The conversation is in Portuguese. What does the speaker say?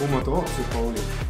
Uma, to, czy?